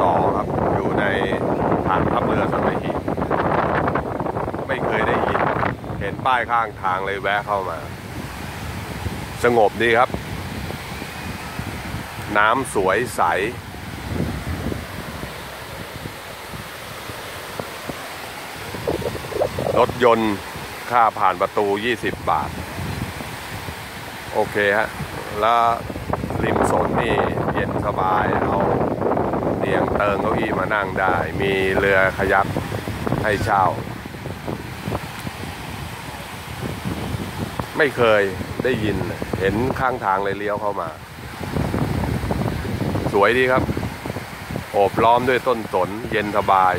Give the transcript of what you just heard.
สองครับ อยู่ในฐานพลเรือสัตหีบไม่เคยได้ยิน เห็นป้ายข้างทางเลยแวะเข้ามา สงบดีครับ น้ำสวยใส รถยนต์ค่าผ่านประตู 20 บาท โอเคฮะ แล้วริมสนนี่เย็นสบายเอา ตียงเติงเก้าอี้มานั่งได้ มีเรือขยักให้เช่า ไม่เคยได้ยินเห็นข้างทางเลยเลี้ยวเข้ามา สวยดีครับ โอบล้อมด้วยต้นสนเย็นสบาย